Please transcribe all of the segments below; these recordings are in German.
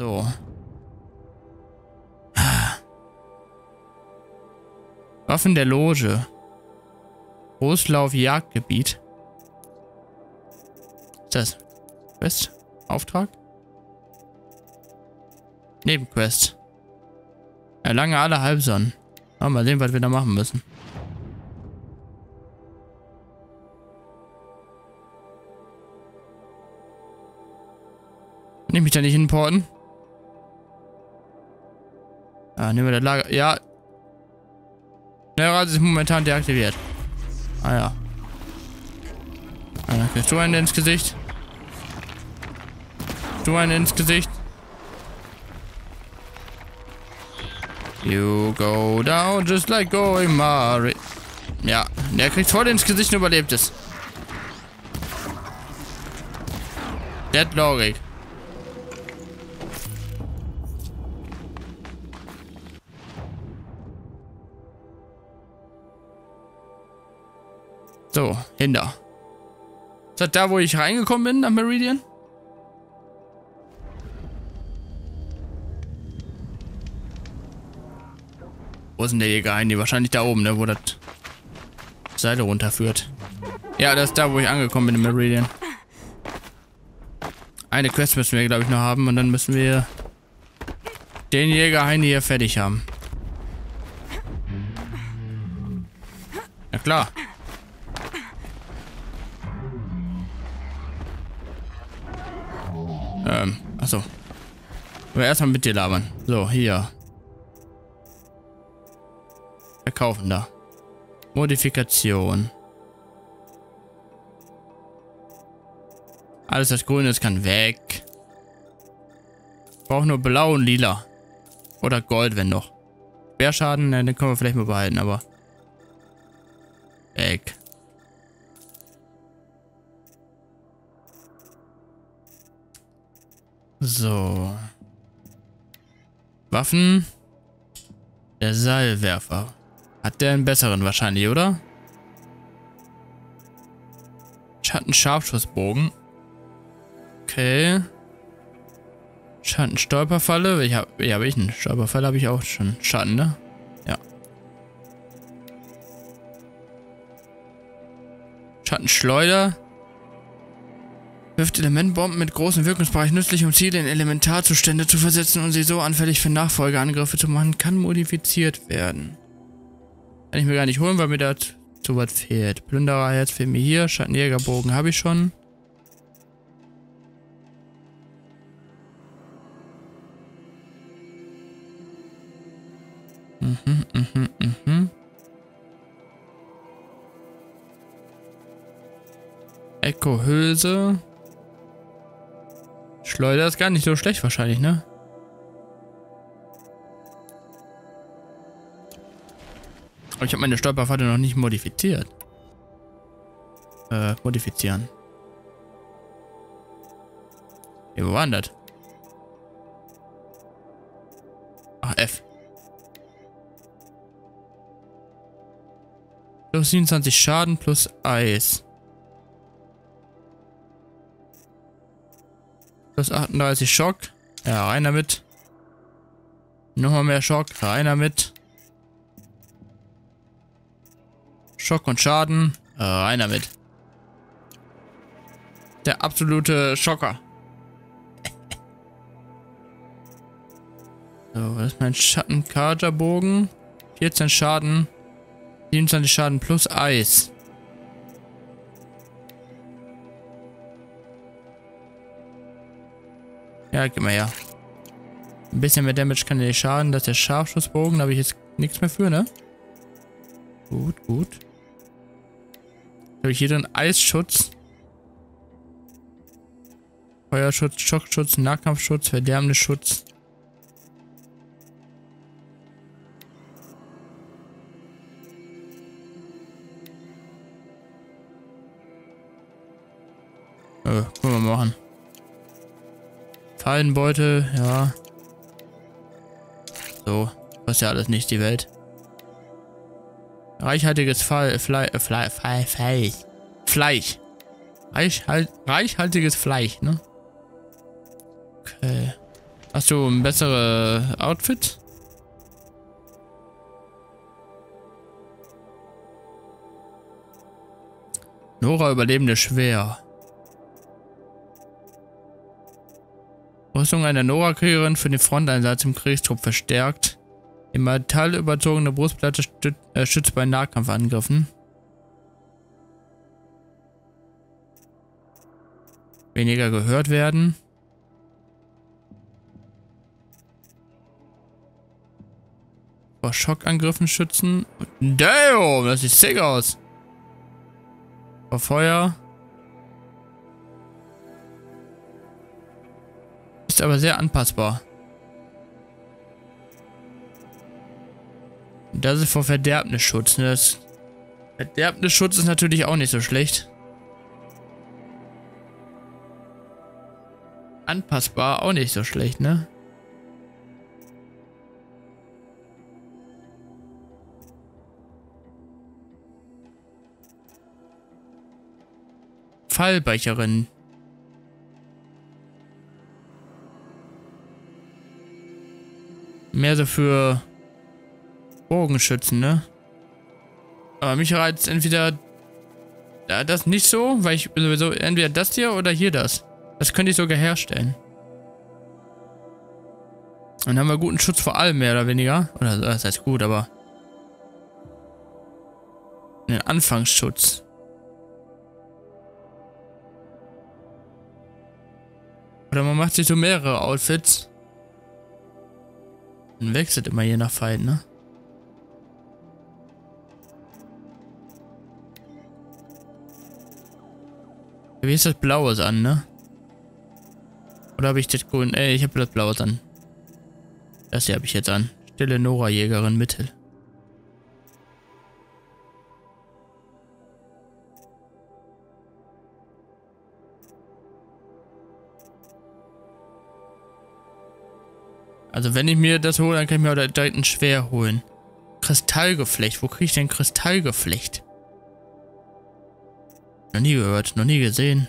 So. Waffen der Loge. Großlauf Jagdgebiet. Was ist das? Quest? Auftrag? Nebenquest. Erlange alle Halbsonnen. Mal sehen, was wir da machen müssen. Kann ich mich da nicht hinporten? Ah, nehmen wir das Lager. Ja. Der ist momentan deaktiviert. Ah ja. Ah, kriegst du einen ins Gesicht. Du einen ins Gesicht. You go down just like going Mari. Ja, der kriegt voll ins Gesicht und überlebt es. Dead Logik. So, hinter. Ist das da, wo ich reingekommen bin, nach Meridian? Wo ist denn der Jäger ein? Wahrscheinlich da oben, ne, wo das Seile runterführt. Ja, das ist da, wo ich angekommen bin, in Meridian. Eine Quest müssen wir, glaube ich, noch haben und dann müssen wir den Jäger Heini hier fertig haben. Ja klar. Achso. Aber erstmal mit dir labern. So, hier. Verkaufen da. Modifikation. Alles, was grün ist, kann weg. Ich brauche nur blau und lila. Oder gold, wenn noch. Bärschaden, den können wir vielleicht mal behalten, aber... Weg. So. Waffen. Der Seilwerfer. Hat der einen besseren wahrscheinlich, oder? Schatten Scharfschussbogen. Okay. Schatten Stolperfalle. Ich habe ja, hab ich einen Stolperfalle habe ich auch schon. Schatten, ne? Ja. Schattenschleuder. Wirft Elementbomben mit großem Wirkungsbereich nützlich, um Ziele in Elementarzustände zu versetzen und sie so anfällig für Nachfolgeangriffe zu machen, kann modifiziert werden. Kann ich mir gar nicht holen, weil mir da zu was fehlt. Plündererherz fehlt mir hier. Schattenjägerbogen habe ich schon. Mhm, mhm, mhm. Echo-Hülse. Schleuder ist gar nicht so schlecht wahrscheinlich, ne? Aber ich habe meine Stolperfalle noch nicht modifiziert. Äh, modifizieren. Hey, wo war? Ach, F. Plus 27 Schaden plus Eis. Plus 38 Schock. Ja, rein damit. Nochmal mehr Schock. Rein damit. Schock und Schaden. Rein damit. Der absolute Schocker. so, was ist mein Schatten-Kaja-Bogen? 14 Schaden. 27 Schaden plus Eis. Ja, gib mal her. Ein bisschen mehr Damage kann dir nicht schaden. Das ist der Scharfschussbogen. Da habe ich jetzt nichts mehr für, ne? Gut, gut. Habe ich hier dann Eisschutz. Feuerschutz, Schockschutz, Nahkampfschutz, Verderbnisschutz. Äh, können wir machen. Fallenbeutel, ja. So, was ja alles nicht die Welt. Reichhaltiges Fall, Fle Fle Fle Fleisch. Fleisch. Reichhalt, reichhaltiges Fleisch, ne? Okay. Hast du ein besseres Outfit? Nora überlebende schwer. Rüstung einer Nora-Kriegerin für den Fronteinsatz im Kriegstrupp verstärkt. Die metallüberzogene Brustplatte stüt, äh, schützt bei Nahkampfangriffen. Weniger gehört werden. Vor Schockangriffen schützen. Damn, das sieht sick aus. Vor Feuer. Ist aber sehr anpassbar. Das ist vor Verderbnisschutz. Ne? Das Verderbnisschutz ist natürlich auch nicht so schlecht. Anpassbar auch nicht so schlecht, ne? Fallbrecherin. Mehr so für Bogenschützen, ne? Aber mich reizt entweder das nicht so, weil ich sowieso entweder das hier oder hier das. Das könnte ich sogar herstellen. Dann haben wir guten Schutz vor allem, mehr oder weniger. Oder das heißt gut, aber... Einen Anfangsschutz. Oder man macht sich so mehrere Outfits. Und wechselt immer je nach Fight, ne? Wie ist das Blaues an, ne? Oder habe ich das grün? Ey, ich habe das Blaues an. Das hier habe ich jetzt an. Stille Nora-Jägerin Mittel. Also wenn ich mir das hole, dann kann ich mir auch direkt ein Schwer holen. Kristallgeflecht. Wo kriege ich denn Kristallgeflecht? Noch nie gehört, noch nie gesehen.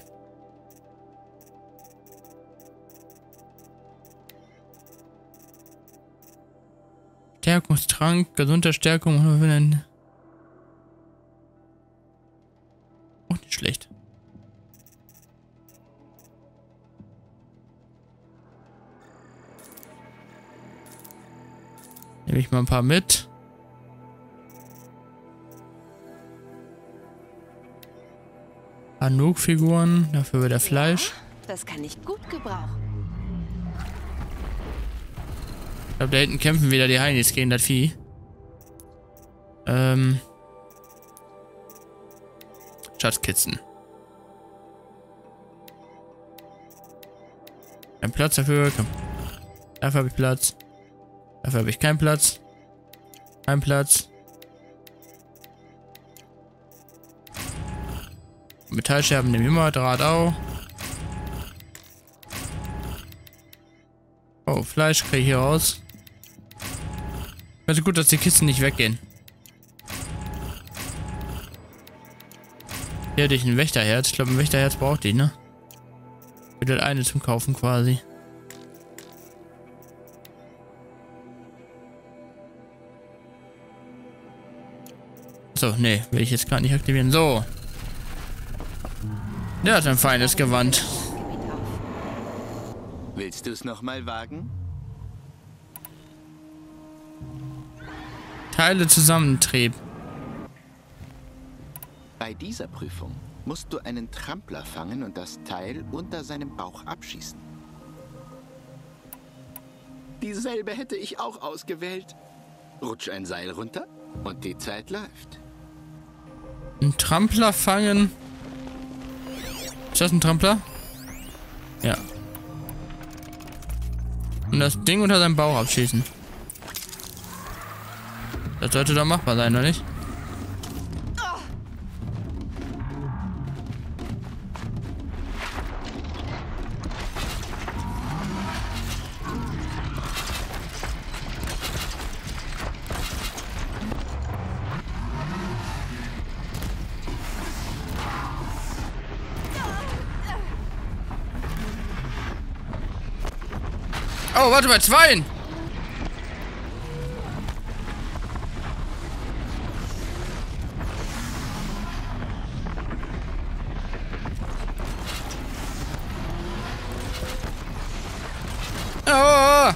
Stärkungstrank, gesunder Stärkung. Nehme ich mal ein paar mit. Anuk-Figuren, dafür wieder Fleisch. Das kann ich gut gebrauchen. Ich glaube, da hinten kämpfen wieder die Heinis gegen das Vieh. Ähm. Schatzkitzen. Kein Platz dafür. Komm. Dafür habe ich Platz. Dafür habe ich keinen Platz. Kein Platz. Metallscherben nehmen wir immer, Draht auch. Oh, Fleisch kriege ich hier raus. Also gut, dass die Kisten nicht weggehen. Hier hätte ich ein Wächterherz. Ich glaube, ein Wächterherz braucht die, ne? Wird eine zum Kaufen quasi. So, nee, will ich jetzt gerade nicht aktivieren. So. Der hat ein feines Gewand. Willst du es nochmal wagen? Teile zusammentrieb. Bei dieser Prüfung musst du einen Trampler fangen und das Teil unter seinem Bauch abschießen. Dieselbe hätte ich auch ausgewählt. Rutsch ein Seil runter und die Zeit läuft. Ein Trampler fangen. Ist das ein Trampler? Ja. Und das Ding unter seinem Bauch abschießen. Das sollte doch machbar sein, oder nicht? Warte mal, zwei! Oh!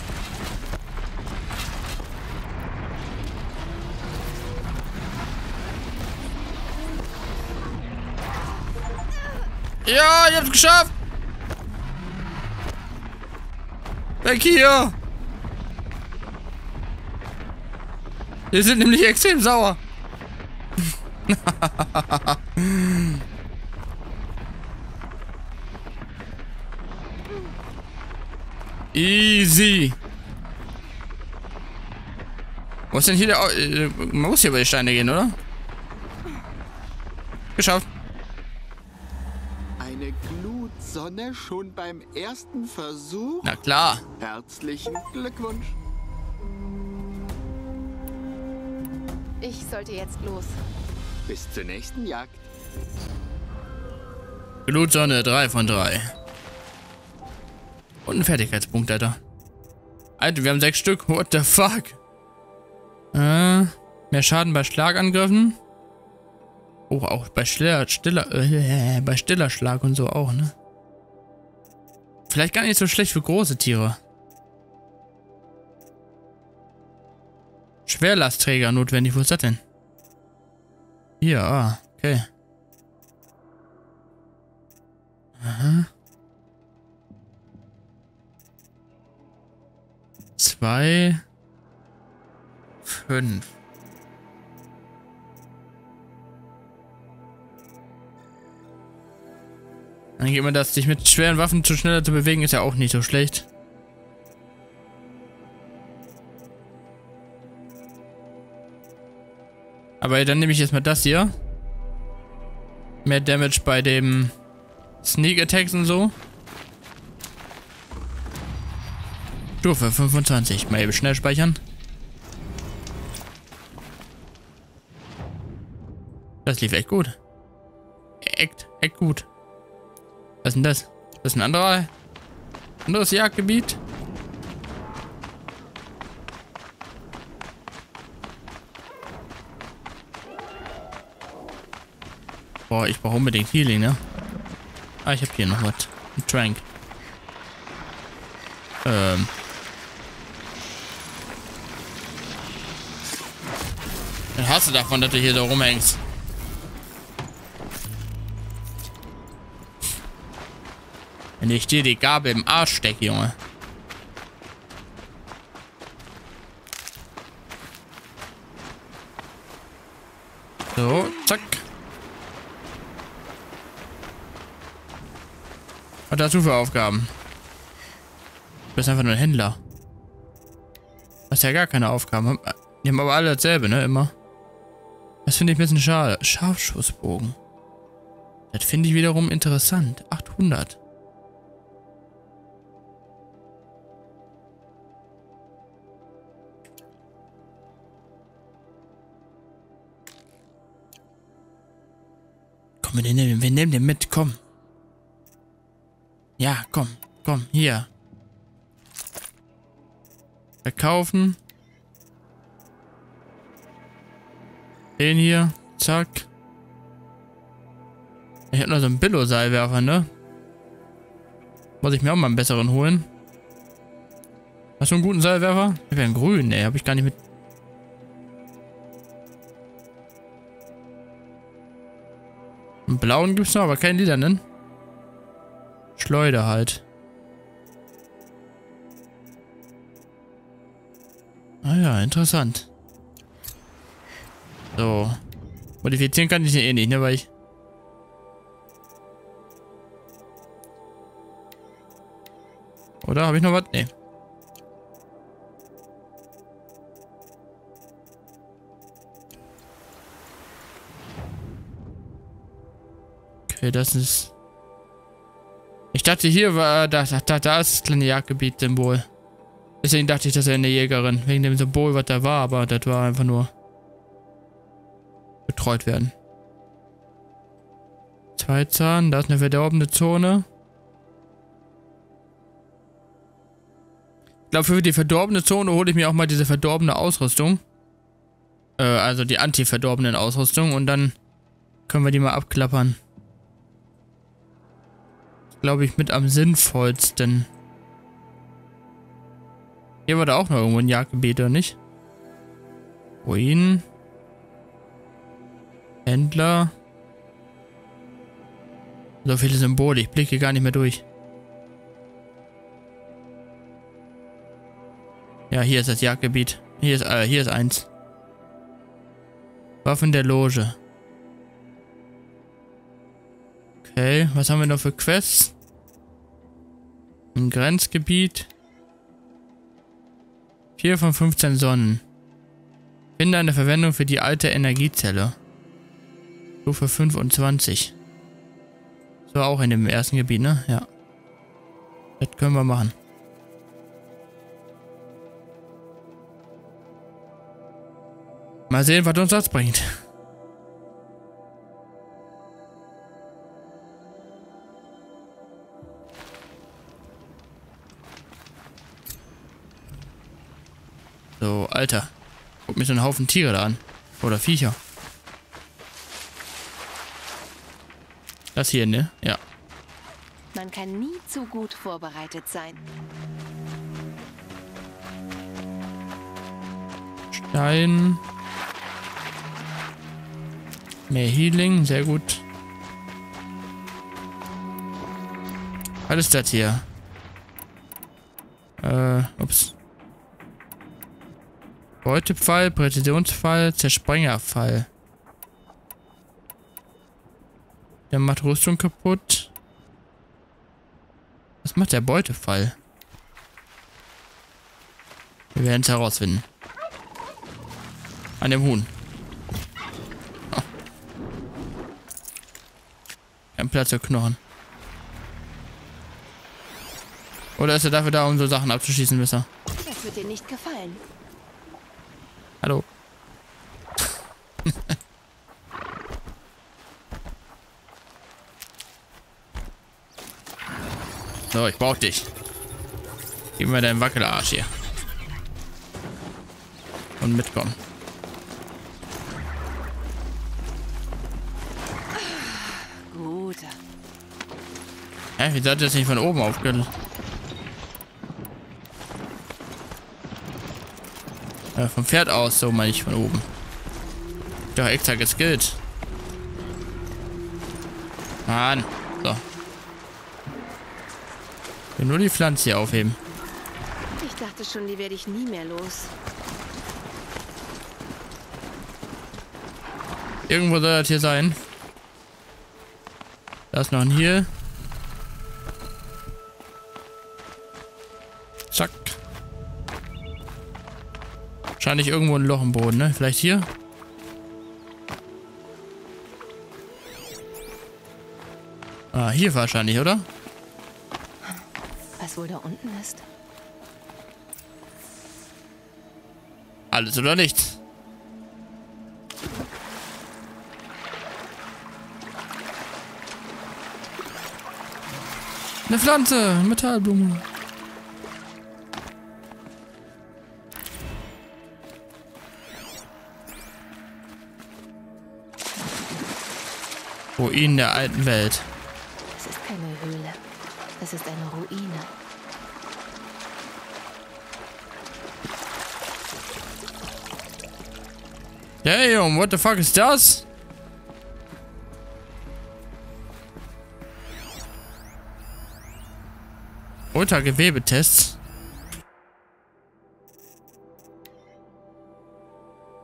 Ja, ich hab's geschafft! Weg hier! Wir sind nämlich extrem sauer. Easy. Wo ist denn hier der... Äh, Man muss hier über die Steine gehen, oder? Geschafft. Eine Glutsonne schon beim ersten Versuch? Na klar. Herzlichen Glückwunsch. Ich sollte jetzt los. Bis zur nächsten Jagd. Blutsonne 3 von 3. Und ein Fertigkeitspunkt, Alter. Alter, wir haben sechs Stück. What the fuck? Äh, mehr Schaden bei Schlagangriffen. Oh, auch bei stiller, stiller, äh, bei stiller Schlag und so auch, ne? Vielleicht gar nicht so schlecht für große Tiere. Schwerlastträger notwendig. Wo ist das denn? Hier, ah, okay. Aha. Zwei. Fünf. Dann geht man das, sich mit schweren Waffen zu schneller zu bewegen, ist ja auch nicht so schlecht. Aber dann nehme ich jetzt mal das hier. Mehr Damage bei dem Sneak Attacks und so. Stufe 25. Mal eben schnell speichern. Das lief echt gut. Echt, echt gut. Was ist denn das? Das ist ein anderer... Anderes Jagdgebiet? Boah, ich brauche unbedingt Healing, ne? Ah, ich habe hier noch was. Ein Trank. Ähm. Dann hast du davon, dass du hier so rumhängst. Wenn ich dir die Gabel im Arsch stecke, Junge. So, zack. Was hast du für Aufgaben? Du bist einfach nur ein Händler. Hast ja gar keine Aufgaben. Die haben aber alle dasselbe, ne? Immer. Das finde ich ein bisschen schade. Scharfschussbogen. Das finde ich wiederum interessant. 800. wir nehmen, wir nehmen den mit, komm. Ja, komm, komm, hier. Verkaufen. Den hier, zack. Ich hab noch so einen Billo-Seilwerfer, ne? Muss ich mir auch mal einen besseren holen. Hast du einen guten Seilwerfer? Ich habe ja einen grünen, ey. Hab ich gar nicht mit Einen blauen gibt's noch, aber keinen lilanen. Schleuder halt. Ah ja, interessant. So. Modifizieren kann ich den eh nicht, ne, weil ich... Oder habe ich noch was? Nee. Okay, das ist... Ich dachte, hier war... Da, da, da ist das kleine Jagdgebiet-Symbol. Deswegen dachte ich, das wäre eine Jägerin. Wegen dem Symbol, was da war, aber das war einfach nur... Betreut werden. Zweizahn, da ist eine verdorbene Zone. Ich glaube, für die verdorbene Zone hole ich mir auch mal diese verdorbene Ausrüstung. Äh, also die anti-verdorbenen Ausrüstung und dann können wir die mal abklappern. Glaube ich mit am sinnvollsten. Hier war da auch noch irgendwo ein Jagdgebiet, oder nicht? Ruinen. Händler. So viele Symbole, ich blicke gar nicht mehr durch. Ja, hier ist das Jagdgebiet. Hier ist, äh, hier ist eins. Waffen der Loge. Okay, was haben wir noch für Quests? Ein Grenzgebiet. 4 von 15 Sonnen. Finde eine Verwendung für die alte Energiezelle. Stufe 25. Das war auch in dem ersten Gebiet, ne? Ja. Das können wir machen. Mal sehen, was uns das bringt. So, Alter. Guck mir so einen Haufen Tiere da an. Oder Viecher. Das hier, ne? Ja. Man kann nie zu gut vorbereitet sein. Stein. Mehr Healing, sehr gut. Was ist das hier? Äh, ups. Beutepfeil, Präzisionsfall, Zersprengerfall. Der macht Rüstung kaputt. Was macht der Beutefall? Wir werden es herausfinden. An dem Huhn. Oh. Kein Platz für Knochen. Oder ist er dafür da, um so Sachen abzuschießen, Messer? Das wird dir nicht gefallen. Hallo. So, ich brauch dich. Gib mir deinen Wackelarsch hier. Und mitkommen. Guter. Hä, wie seid ihr das nicht von oben aufge... Äh, vom Pferd aus, so meine ich von oben. Doch extra geskillt. Mann. Ich will nur die Pflanze hier aufheben. Ich dachte schon, die werde ich nie mehr los. Irgendwo soll das hier sein. Da ist noch ein hier. Zack. Wahrscheinlich irgendwo ein Loch im Boden, ne? Vielleicht hier? Ah, hier wahrscheinlich, oder? Was wohl da unten ist? Alles oder nichts. Eine Pflanze, eine Metallblume. Ruinen der alten Welt. Es ist keine Höhle. Es ist eine Ruine. Damn, what the fuck ist das? Gewebetests.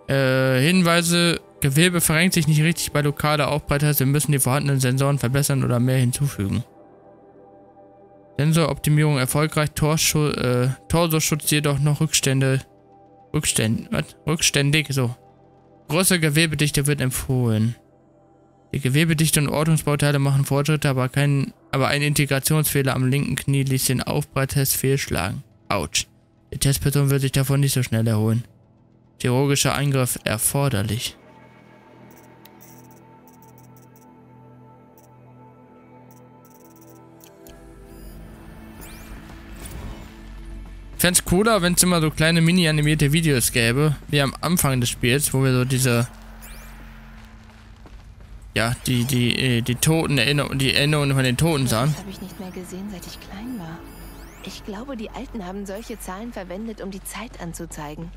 Äh, Hinweise, Gewebe verrenkt sich nicht richtig bei lokaler Aufbreitheit. Wir müssen die vorhandenen Sensoren verbessern oder mehr hinzufügen. Sensoroptimierung erfolgreich, Torschu äh, Torsoschutz jedoch noch Rückstände. Rückstände, was? Rückständig, so. Große Gewebedichte wird empfohlen. Die Gewebedichte und Ortungsbauteile machen Fortschritte, aber, kein, aber ein Integrationsfehler am linken Knie ließ den Aufbreitest fehlschlagen. Autsch. Die Testperson wird sich davon nicht so schnell erholen. Chirurgischer Eingriff erforderlich. Fände es cooler, wenn es immer so kleine mini-animierte Videos gäbe, wie am Anfang des Spiels, wo wir so diese ja, die, die, äh, die Toten Erinnerungen, die Erinnerungen von den Toten sahen. Das habe ich nicht mehr gesehen, seit ich klein war. Ich glaube, die Alten haben solche Zahlen verwendet, um die Zeit anzuzeigen.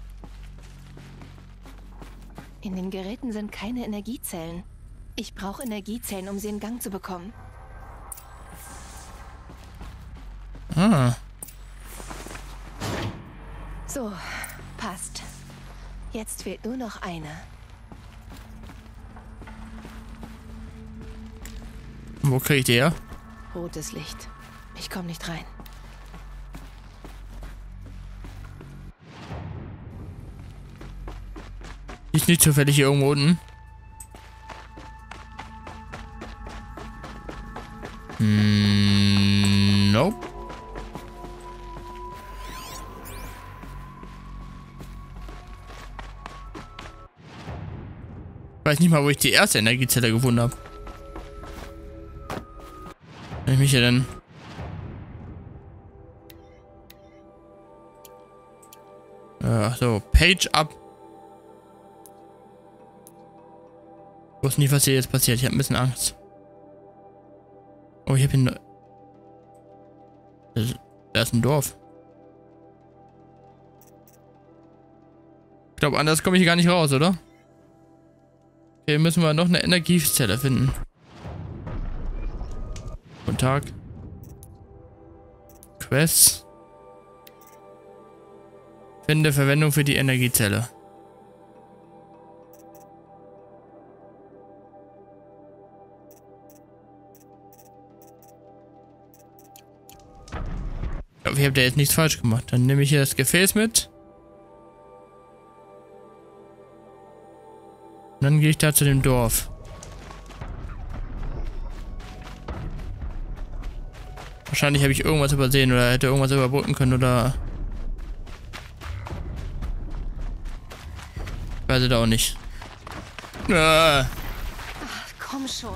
In den Geräten sind keine Energiezellen. Ich brauche Energiezellen, um sie in Gang zu bekommen. Ah. So, passt. Jetzt fehlt nur noch eine. Wo kriege ich die her? Rotes Licht. Ich komme nicht rein. Ist nicht zufällig hier irgendwo unten? Weiß nicht mal, wo ich die erste Energiezelle gefunden habe. Wenn ich mich hier denn... Ach so, Page up. Ich wusste nicht, was hier jetzt passiert. Ich habe ein bisschen Angst. Oh, ich habe hier... Das, da ist ein Dorf. Ich glaube, anders komme ich hier gar nicht raus, oder? Okay, müssen wir noch eine Energiezelle finden. Guten Tag. Quest. Finde Verwendung für die Energiezelle. Ich glaube, ich habe da jetzt nichts falsch gemacht. Dann nehme ich hier das Gefäß mit. Und dann gehe ich da zu dem Dorf. Wahrscheinlich habe ich irgendwas übersehen oder hätte irgendwas überbrücken können oder... Ich weiß es auch nicht. Ah, Ach, komm schon.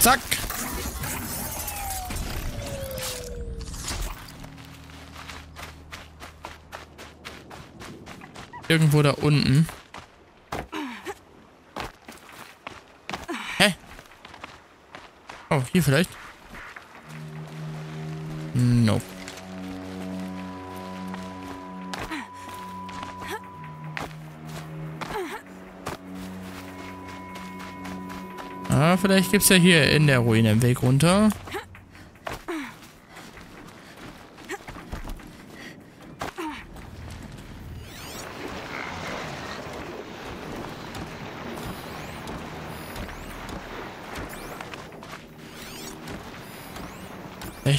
zack! Irgendwo da unten. Hä? Oh, hier vielleicht? Nope. Ah, vielleicht gibt's ja hier in der Ruine einen Weg runter.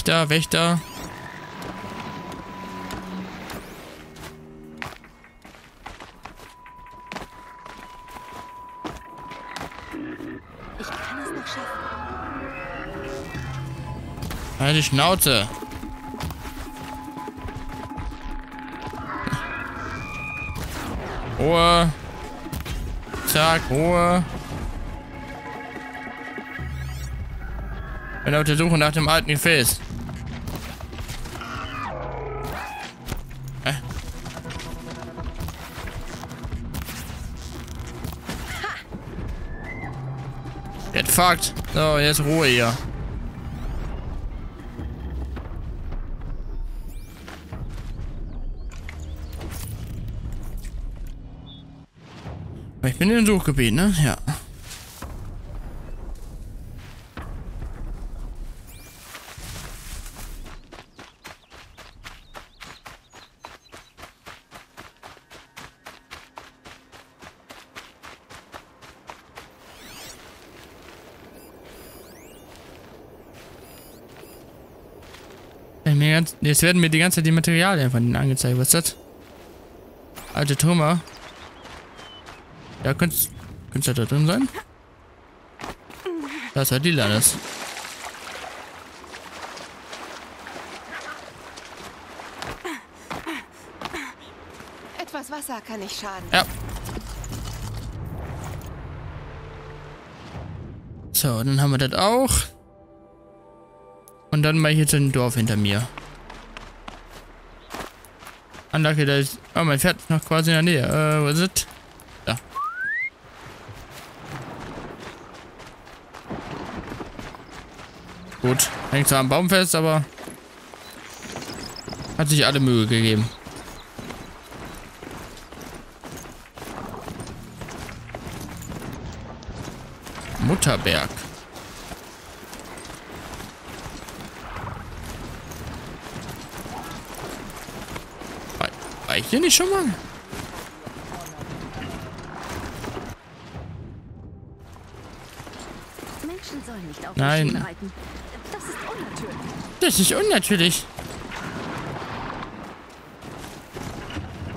Wächter, Wächter. Ich kann es noch schaffen. Halt die Schnauze. Ruhe. Zack, Ruhe. Bin auf der Suche nach dem alten Gefäß. Fucked. So, jetzt Ruhe hier. Ich bin in dem Suchgebiet, ne? Ja. Wenn mir ganz- Jetzt werden mir die ganze Zeit die Materialien von denen angezeigt. Was ist das? Alte Trümmer. Ja, könnte es da drin sein? Da ist halt lilanes. Etwas Wasser kann nicht schaden. Ja. So, dann haben wir das auch. Und dann mal hier zu dem Dorf hinter mir. Anlage, da ist... Oh, mein Pferd ist noch quasi in der Nähe. Äh, wo ist? Da. Gut. Hängt zwar am Baum fest, aber... Hat sich alle Mühe gegeben. Mutterberg. War, ich hier nicht schon mal? Nein. Das ist unnatürlich. Das ist unnatürlich.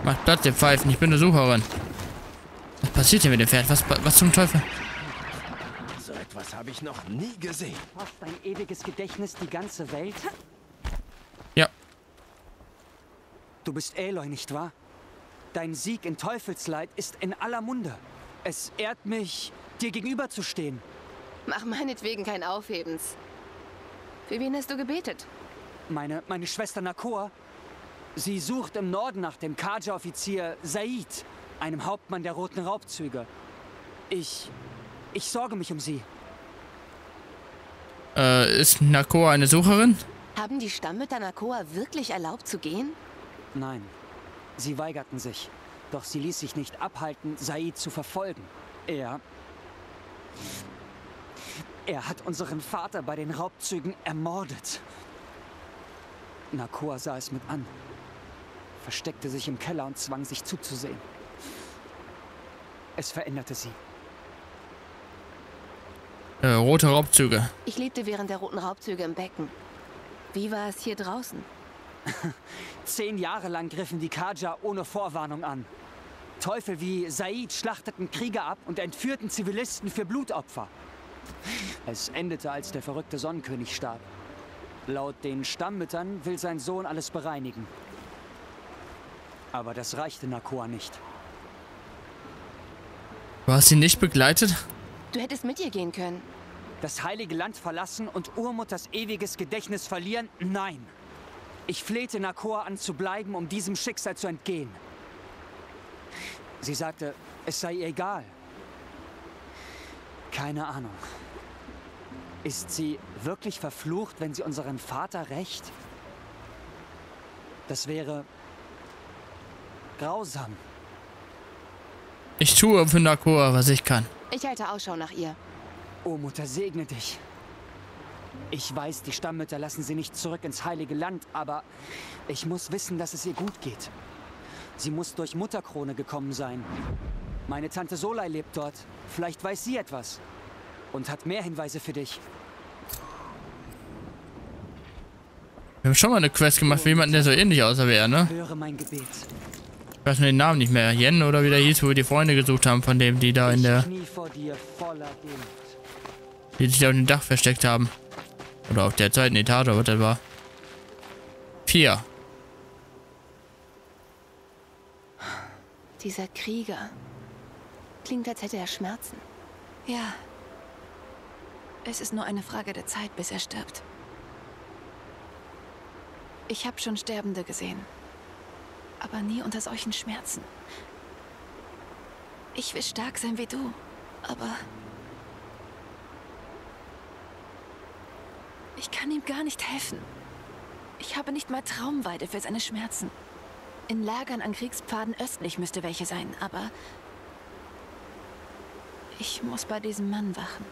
Macht Platz, ihr Pfeifen. Ich bin eine Sucherin. Was passiert hier mit dem Pferd? Was, was zum Teufel? So etwas habe ich noch nie gesehen. Fasst dein ewiges Gedächtnis die ganze Welt? Ja. Du bist Aloy, nicht wahr? Dein Sieg in Teufelsleid ist in aller Munde. Es ehrt mich, dir gegenüberzustehen. Mach meinetwegen kein Aufhebens. Für wen hast du gebetet? Meine, meine Schwester Nakor, sie sucht im Norden nach dem Kaja-Offizier Said, einem Hauptmann der Roten Raubzüge. Ich, ich sorge mich um sie. Äh, ist Nako eine Sucherin? Haben die Stammmütter Nakoa wirklich erlaubt zu gehen? Nein, sie weigerten sich. Doch sie ließ sich nicht abhalten, Said zu verfolgen. Er... Er hat unseren Vater bei den Raubzügen ermordet. Nakor sah es mit an, versteckte sich im Keller und zwang sich zuzusehen. Es veränderte sie. Äh, rote Raubzüge. Ich lebte während der roten Raubzüge im Becken. Wie war es hier draußen? Zehn Jahre lang griffen die Kaja ohne Vorwarnung an. Teufel wie Said schlachteten Krieger ab und entführten Zivilisten für Blutopfer. Es endete, als der verrückte Sonnenkönig starb. Laut den Stammmüttern will sein Sohn alles bereinigen. Aber das reichte Nakoa nicht. Du hast ihn nicht begleitet? Du hättest mit ihr gehen können. Das heilige Land verlassen und Urmutters ewiges Gedächtnis verlieren? Nein. Ich flehte Nakor an zu bleiben, um diesem Schicksal zu entgehen. Sie sagte, es sei ihr egal. Keine Ahnung. Ist sie wirklich verflucht, wenn sie unseren Vater rächt? Das wäre grausam. Ich tue für Nakoa, was ich kann. Ich halte Ausschau nach ihr. O Mutter, segne dich. Ich weiß, die Stammmütter lassen sie nicht zurück ins heilige Land, aber ich muss wissen, dass es ihr gut geht. Sie muss durch Mutterkrone gekommen sein. Meine Tante Solai lebt dort. Vielleicht weiß sie etwas. Und hat mehr Hinweise für dich. Wir haben schon mal eine Quest gemacht für jemanden, der so ähnlich aussah wie er, ne? Höre mein Gebet. Ich weiß nur den Namen nicht mehr. Yen oder wie der hieß, wo wir die Freunde gesucht haben, von dem, die da in der, die sich da auf dem Dach versteckt haben. Oder auf der zweiten Etage, was das war. Vier. Dieser Krieger. Klingt, als hätte er Schmerzen. Ja. Es ist nur eine Frage der Zeit, bis er stirbt. Ich habe schon Sterbende gesehen. Aber nie unter solchen Schmerzen. Ich will stark sein wie du. Aber... Ich kann ihm gar nicht helfen. Ich habe nicht mal Traumweide für seine Schmerzen. In Lagern an Kriegspfaden östlich müsste welche sein, aber... Ich muss bei diesem Mann wachen.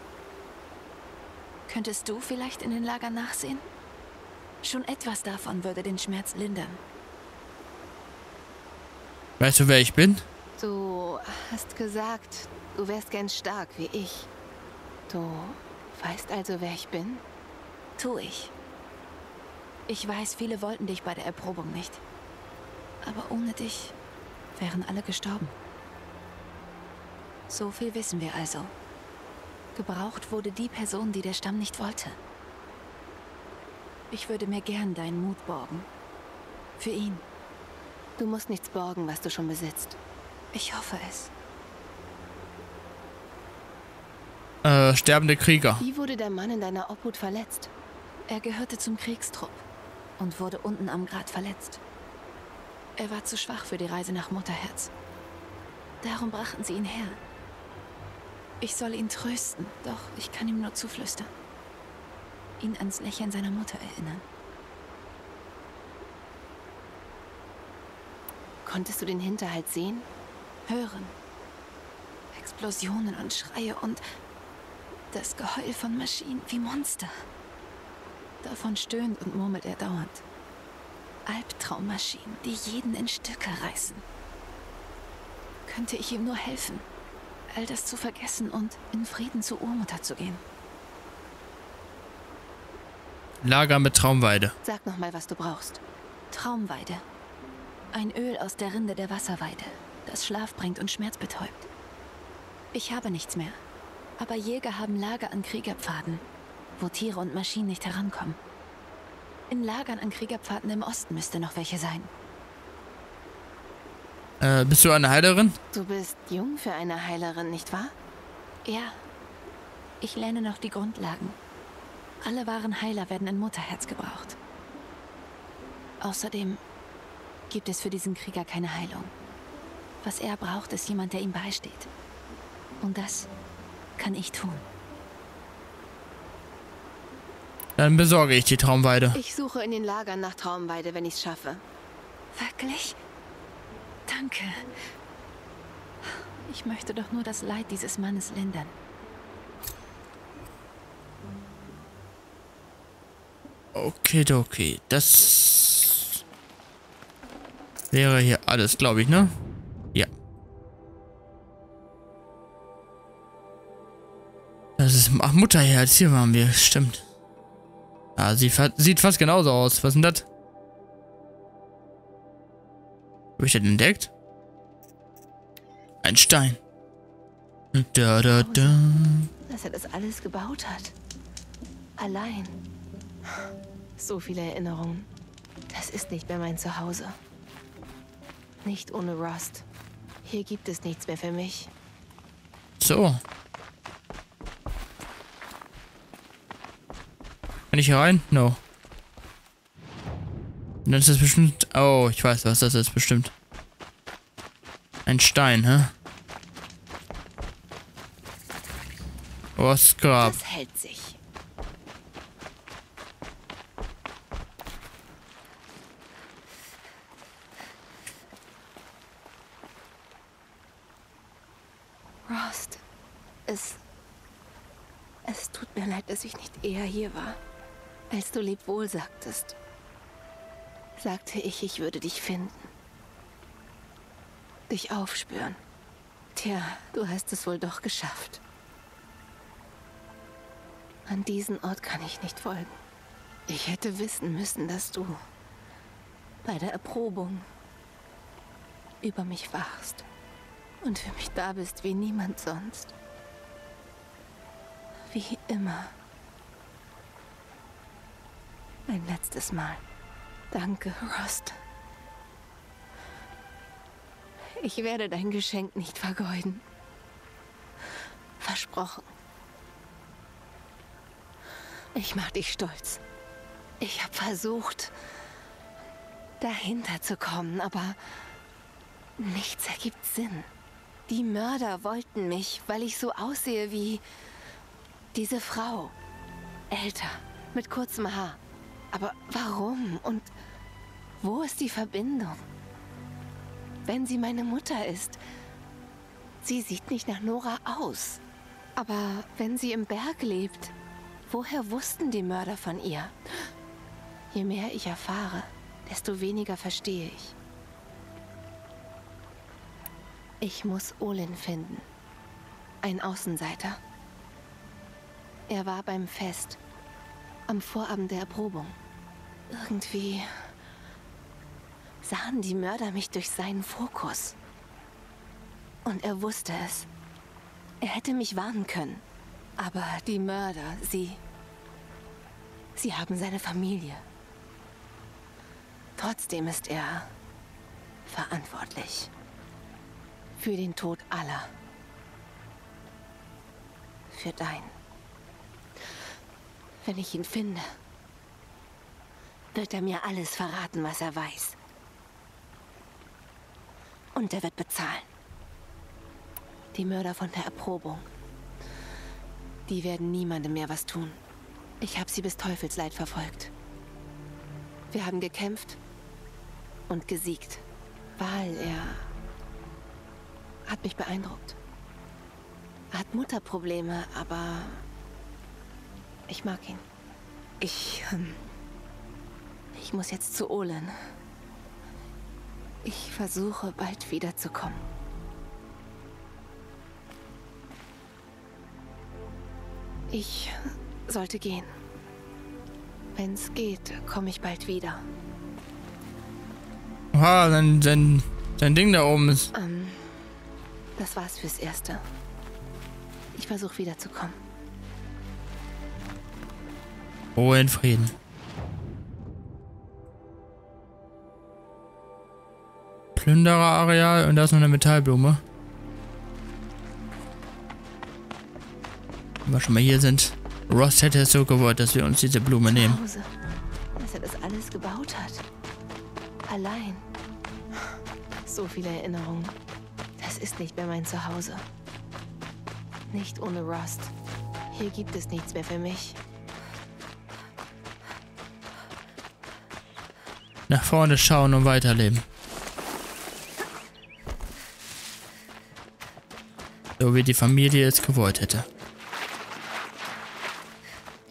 Könntest du vielleicht in den Lagern nachsehen? Schon etwas davon würde den Schmerz lindern. Weißt du, wer ich bin? Du hast gesagt, du wärst ganz stark wie ich. Du weißt also, wer ich bin? Tu ich. Ich weiß, viele wollten dich bei der Erprobung nicht. Aber ohne dich wären alle gestorben. So viel wissen wir also. Gebraucht wurde die Person, die der Stamm nicht wollte. Ich würde mir gern deinen Mut borgen. Für ihn. Du musst nichts borgen, was du schon besitzt. Ich hoffe es. Äh, sterbende Krieger. Wie wurde der Mann in deiner Obhut verletzt? Er gehörte zum Kriegstrupp und wurde unten am Grat verletzt. Er war zu schwach für die Reise nach Mutterherz. Darum brachten sie ihn her. Ich soll ihn trösten, doch ich kann ihm nur zuflüstern. Ihn ans Lächeln seiner Mutter erinnern. Konntest du den Hinterhalt sehen? Hören. Explosionen und Schreie und das Geheul von Maschinen wie Monster. Davon stöhnt und murmelt er dauernd. Albtraummaschinen, die jeden in Stücke reißen. Könnte ich ihm nur helfen, all das zu vergessen und in Frieden zur Urmutter zu gehen. Lager mit Traumweide. Sag noch mal, was du brauchst. Traumweide. Ein Öl aus der Rinde der Wasserweide, das Schlaf bringt und Schmerz betäubt. Ich habe nichts mehr, aber Jäger haben Lager an Kriegerpfaden, wo Tiere und Maschinen nicht herankommen. In Lagern an Kriegerpfaden im Osten müsste noch welche sein. Äh, bist du eine Heilerin? Du bist jung für eine Heilerin, nicht wahr? Ja, ich lerne noch die Grundlagen. Alle wahren Heiler werden in Mutterherz gebraucht. Außerdem gibt es für diesen Krieger keine Heilung. Was er braucht, ist jemand, der ihm beisteht. Und das kann ich tun. Dann besorge ich die Traumweide. Ich suche in den Lagern nach Traumweide, wenn ich's schaffe. Wirklich? Danke. Ich möchte doch nur das Leid dieses Mannes lindern. Okay, Das wäre hier alles, glaube ich, ne? Ja. Das ist... Ach, Mutterherz. Hier waren wir. Stimmt. Ah, sie sieht fast genauso aus. Was ist denn das? Habe ich das entdeckt? Ein Stein. Da, da, da. Dass er das alles gebaut hat. Allein. So viele Erinnerungen. Das ist nicht mehr mein Zuhause. Nicht ohne Rust. Hier gibt es nichts mehr für mich. So. Kann ich hier rein? No. Und dann ist das bestimmt... Oh, ich weiß, was das ist bestimmt. Ein Stein, hä? Oh, Grab. Das hält sich. Rost, es... Es tut mir leid, dass ich nicht eher hier war. Als du Lebwohl sagtest, sagte ich, ich würde dich finden. Dich aufspüren. Tja, du hast es wohl doch geschafft. An diesen Ort kann ich nicht folgen. Ich hätte wissen müssen, dass du bei der Erprobung über mich wachst und für mich da bist wie niemand sonst. Wie immer. Ein letztes Mal. Danke, Rust. Ich werde dein Geschenk nicht vergeuden. Versprochen. Ich mach dich stolz. Ich habe versucht, dahinter zu kommen, aber nichts ergibt Sinn. Die Mörder wollten mich, weil ich so aussehe wie diese Frau. Älter, mit kurzem Haar. Aber warum und wo ist die Verbindung? Wenn sie meine Mutter ist, sie sieht nicht nach Nora aus. Aber wenn sie im Berg lebt, woher wussten die Mörder von ihr? Je mehr ich erfahre, desto weniger verstehe ich. Ich muss Olin finden. Ein Außenseiter. Er war beim Fest. Am Vorabend der Erprobung. Irgendwie sahen die Mörder mich durch seinen Fokus. Und er wusste es. Er hätte mich warnen können. Aber die Mörder, sie... Sie haben seine Familie. Trotzdem ist er verantwortlich. Für den Tod aller. Für deinen. Wenn ich ihn finde, wird er mir alles verraten, was er weiß. Und er wird bezahlen. Die Mörder von der Erprobung. Die werden niemandem mehr was tun. Ich habe sie bis Teufelsleid verfolgt. Wir haben gekämpft und gesiegt. Weil er hat mich beeindruckt. Er hat Mutterprobleme, aber ich mag ihn. Ich, ähm, ich muss jetzt zu Olen. Ich versuche bald wiederzukommen. Ich sollte gehen. Wenn's geht, komme ich bald wieder. Oha, sein, sein, sein Ding da oben ist. Ähm, das war's fürs Erste. Ich versuche wiederzukommen. Ruhe in Frieden. Plünderer-Areal und da ist noch eine Metallblume. Wenn wir schon mal hier sind. Ross hätte es so gewollt, dass wir uns diese Blume nehmen. Hause. Dass er das alles gebaut hat. Allein. So viele Erinnerungen. Das ist nicht mehr mein Zuhause. Nicht ohne Rust. Hier gibt es nichts mehr für mich. Nach vorne schauen und weiterleben. So wie die Familie es gewollt hätte.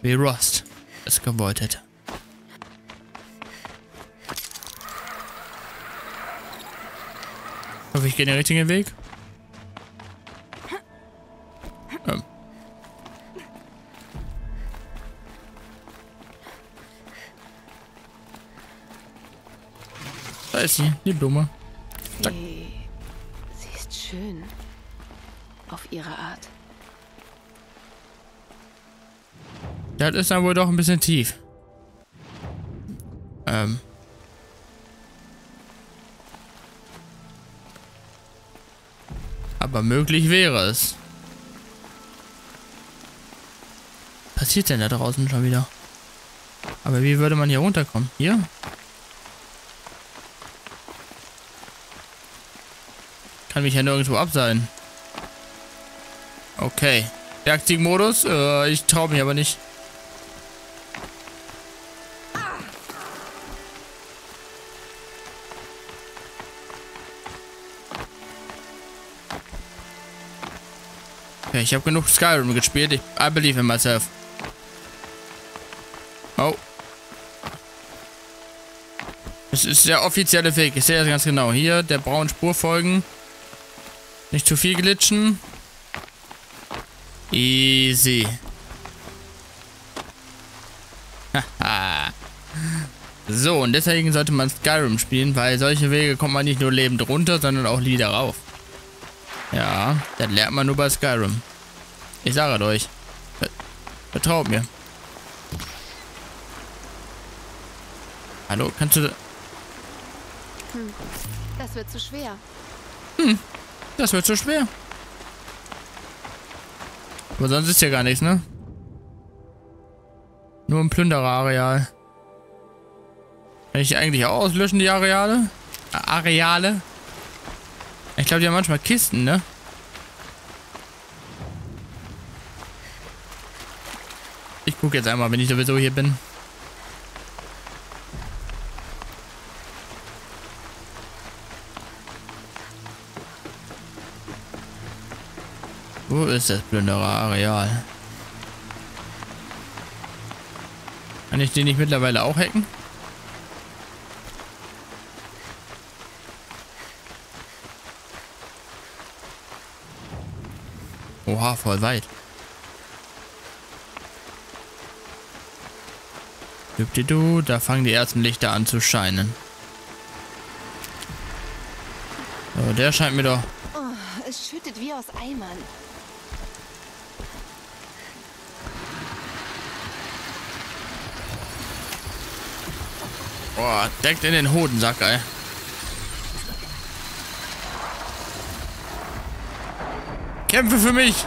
Wie Rust es gewollt hätte. Ich hoffe, ich gehe den richtigen Weg. Ähm. Da ist sie, die Blume. Sie, sie ist schön. Auf ihre Art. Das ist dann wohl doch ein bisschen tief. Ähm. Aber möglich wäre es. Passiert denn da draußen schon wieder? Aber wie würde man hier runterkommen? Hier? Kann mich ja nirgendwo abseilen. Okay. Bergziehmodus? Äh, ich traue mich aber nicht. Okay, ich habe genug Skyrim gespielt. Ich, I believe in myself. Oh. Das ist der offizielle Weg. Ich sehe das ganz genau. Hier, der braunen Spur folgen. Nicht zu viel glitschen. Easy. Haha. so, und deswegen sollte man Skyrim spielen, weil solche Wege kommt man nicht nur lebend runter, sondern auch wieder rauf. Ja, das lernt man nur bei Skyrim. Ich sage es euch. Ver- Vertraut mir. Hallo, kannst du... Das wird zu schwer. Das wird zu schwer. Aber sonst ist ja gar nichts, ne? Nur ein Plündererareal. Kann ich eigentlich auch auslöschen, die Areale? Areale? Ich glaube, die haben manchmal Kisten, ne? Ich gucke jetzt einmal, wenn ich sowieso hier bin. Ist das Plündererareal? Kann ich den nicht mittlerweile auch hacken? Oha, voll weit. du, da fangen die ersten Lichter an zu scheinen. So, der scheint mir doch Oh, es schüttet wie aus Eimern. Boah, deckt in den Hodensack, ey. Kämpfe für mich!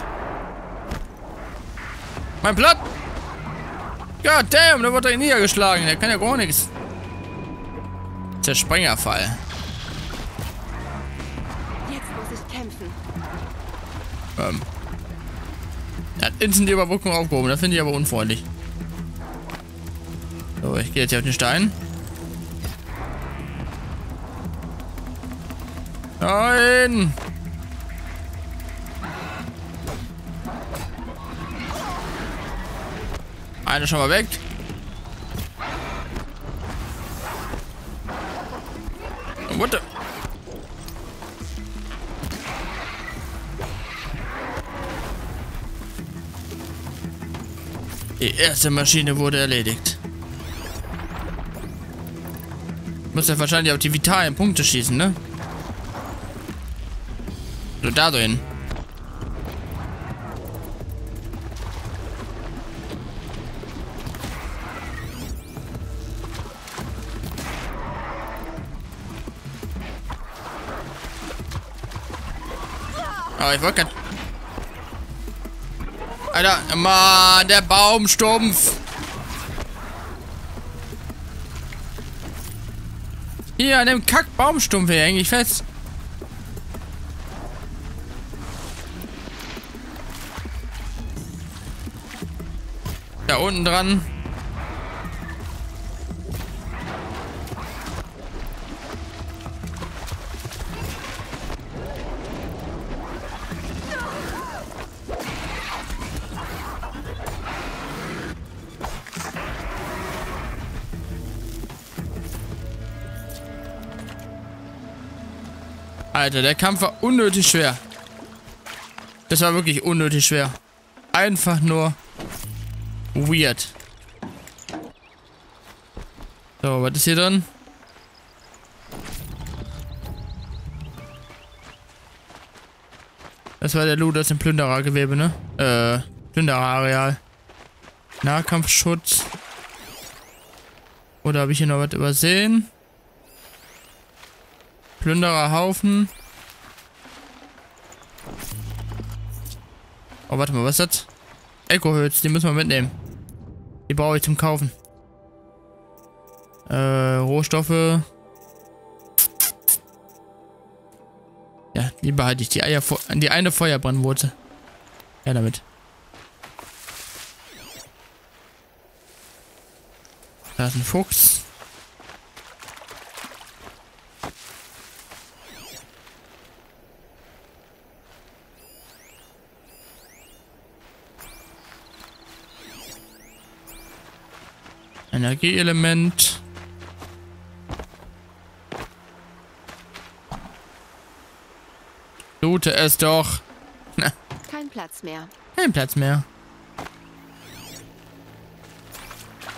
Mein Blatt! God damn, da wurde er niedergeschlagen. Der kann ja gar nichts. Der Sprengerfall. Jetzt muss ich kämpfen. Ähm. Er hat instant die Überbrückung aufgehoben. Das finde ich aber unfreundlich. So, ich gehe jetzt hier auf den Stein. Nein! Eine schon mal weg. What the? Die erste Maschine wurde erledigt. Muss ja wahrscheinlich auf die vitalen Punkte schießen, ne? So da drin. Aber ich wollte. Alter, Mann, der Baumstumpf. Hier an dem Kack-Baumstumpf hier häng ich fest. Unten dran. Alter, der Kampf war unnötig schwer. Das war wirklich unnötig schwer. Einfach nur weird. So, was ist hier drin? Das war der Loot aus dem Plünderergewebe, ne? Äh, Plündererareal. Nahkampfschutz. Oder habe ich hier noch was übersehen? Plündererhaufen. Oh, warte mal, was ist das? Eco-Hölz, die müssen wir mitnehmen. Die brauche ich zum Kaufen. Äh, Rohstoffe. Ja, lieber halte ich die Eier die eine Feuerbrandwurzel. Ja, damit. Da ist ein Fuchs. Energieelement. Loote es doch. Kein Platz mehr. Kein Platz mehr.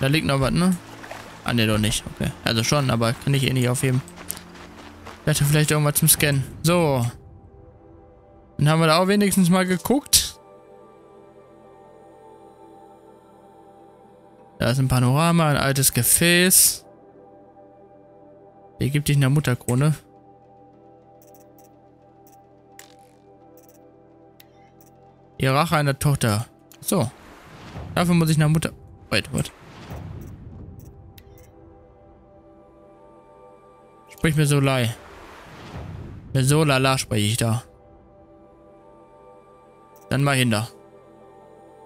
Da liegt noch was, ne? Ah, ne, doch nicht. Okay. Also schon, aber kann ich eh nicht aufheben. Ich hatte vielleicht irgendwas zum Scannen. So. Dann haben wir da auch wenigstens mal geguckt. Da ist ein Panorama, ein altes Gefäß. Hier gibt dich eine Mutterkrone. Die Rache einer Tochter. So. Dafür muss ich nach Mutter... Wait, what? Sprich mir so lei. Mit so lala spreche ich da. Dann mal hinter.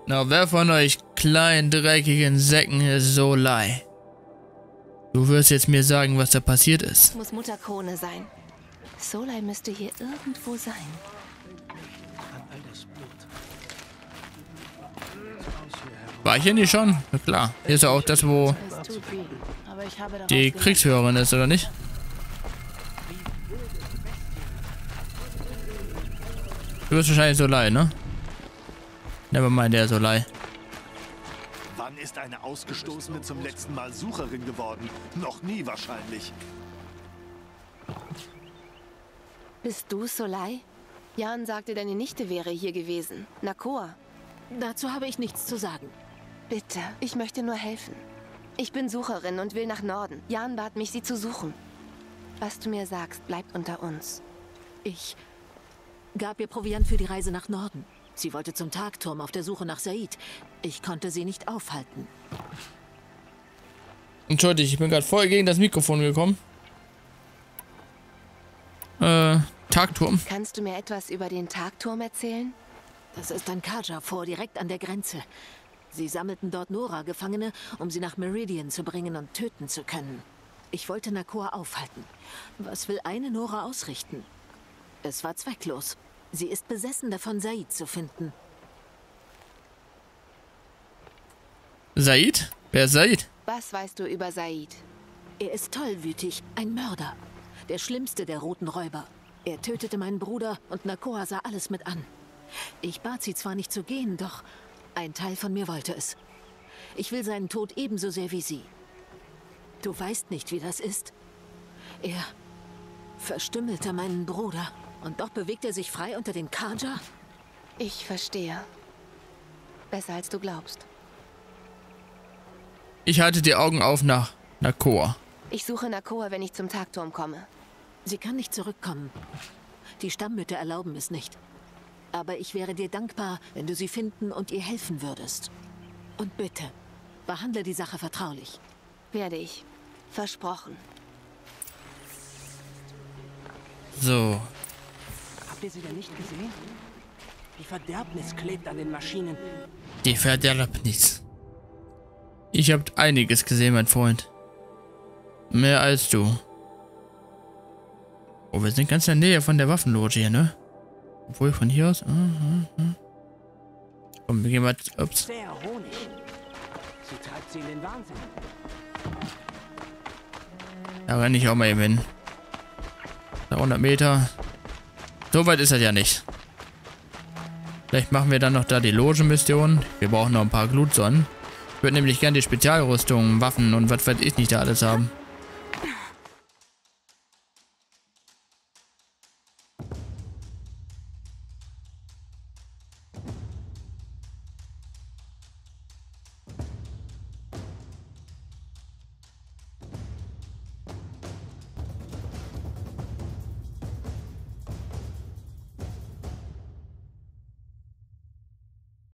Na, wer von euch kleinen, dreckigen Säcken ist so lei? Du wirst jetzt mir sagen, was da passiert ist. Muss Mutter Krone sein. Solai müsste hier irgendwo sein. War ich hier nicht schon? Na klar. Hier ist ja auch das, wo die. Kriegshörerin ist, oder nicht? Du bist wahrscheinlich Solai, ne? Nevermind, der Solai. Wann ist eine Ausgestoßene zum letzten Mal Sucherin geworden? Noch nie wahrscheinlich. Bist du Solai? Jan sagte, deine Nichte wäre hier gewesen. Nakor. Dazu habe ich nichts zu sagen. Bitte, ich möchte nur helfen. Ich bin Sucherin und will nach Norden. Jan bat mich, sie zu suchen. Was du mir sagst, bleibt unter uns. Ich gab ihr Proviant für die Reise nach Norden. Sie wollte zum Tagturm auf der Suche nach Said. Ich konnte sie nicht aufhalten. Entschuldigt, ich bin gerade voll gegen das Mikrofon gekommen. Tagturm. Kannst du mir etwas über den Tagturm erzählen? Das ist ein Kaja-Fort direkt an der Grenze. Sie sammelten dort Nora-Gefangene, um sie nach Meridian zu bringen und töten zu können. Ich wollte Nakoa aufhalten. Was will eine Nora ausrichten? Es war zwecklos. Sie ist besessen davon, Said zu finden. Said? Wer ist Said? Was weißt du über Said? Er ist tollwütig, ein Mörder. Der schlimmste der roten Räuber. Er tötete meinen Bruder und Nakoa sah alles mit an. Ich bat sie zwar nicht zu gehen, doch ein Teil von mir wollte es. Ich will seinen Tod ebenso sehr wie sie. Du weißt nicht, wie das ist. Er verstümmelte meinen Bruder und doch bewegt er sich frei unter den Kaja? Ich verstehe. Besser als du glaubst. Ich halte die Augen auf nach Nakoa. Ich suche Nakoa, wenn ich zum Tagturm komme. Sie kann nicht zurückkommen. Die Stammmütter erlauben es nicht. Aber ich wäre dir dankbar, wenn du sie finden und ihr helfen würdest. Und bitte, behandle die Sache vertraulich. Werde ich. Versprochen. So. Ihr sie denn nicht gesehen? Die Verderbnis klebt an den Maschinen. Die Verderbnis. Ich hab einiges gesehen, mein Freund. Mehr als du. Oh, wir sind ganz in der Nähe von der Waffenloge hier, ne? Obwohl, von hier aus... Uh, uh, uh. Komm, wir gehen mal... Ups. Der Honig. Sie treibt sie in den Wahnsinn. Da renne ich auch mal eben hin. 300 Meter. So weit ist das ja nicht. Vielleicht machen wir dann noch da die Loge-Mission. Wir brauchen noch ein paar Glutsonnen. Ich würde nämlich gerne die Spezialrüstungen, Waffen und was weiß ich nicht da alles haben.